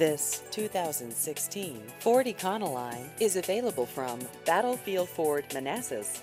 This 2016 Ford Econoline is available from Battlefield Ford Manassas.